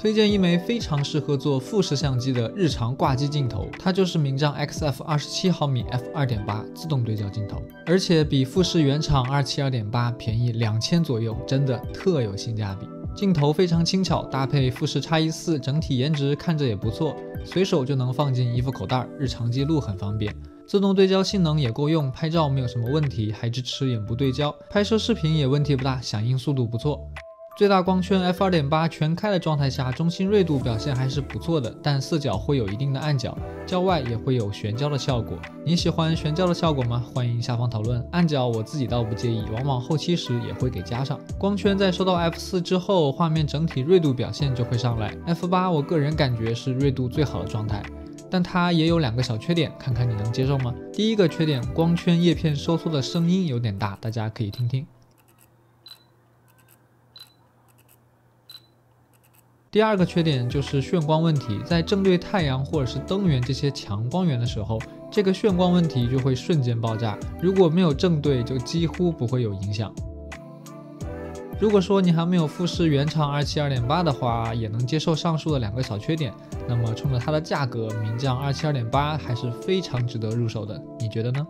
推荐一枚非常适合做富士相机的日常挂机镜头，它就是名将 XF 二十七毫米 f 二点八自动对焦镜头，而且比富士原厂二七二点八便宜两千左右，真的特有性价比。镜头非常轻巧，搭配富士 X 一四，整体颜值看着也不错，随手就能放进衣服口袋，日常记录很方便。自动对焦性能也够用，拍照没有什么问题，还支持眼部对焦，拍摄视频也问题不大，响应速度不错。最大光圈 f 二点八全开的状态下，中心锐度表现还是不错的，但四角会有一定的暗角，焦外也会有悬焦的效果。你喜欢悬焦的效果吗？欢迎下方讨论。暗角我自己倒不介意，往往后期时也会给加上。光圈在收到 f 四之后，画面整体锐度表现就会上来。f 八我个人感觉是锐度最好的状态，但它也有两个小缺点，看看你能接受吗？第一个缺点，光圈叶片收缩的声音有点大，大家可以听听。第二个缺点就是眩光问题，在正对太阳或者是灯源这些强光源的时候，这个眩光问题就会瞬间爆炸。如果没有正对，就几乎不会有影响。如果说你还没有复试原厂二七二点八的话，也能接受上述的两个小缺点，那么冲着它的价格，名将二七二点八还是非常值得入手的。你觉得呢？